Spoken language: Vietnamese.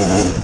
Mm-hmm.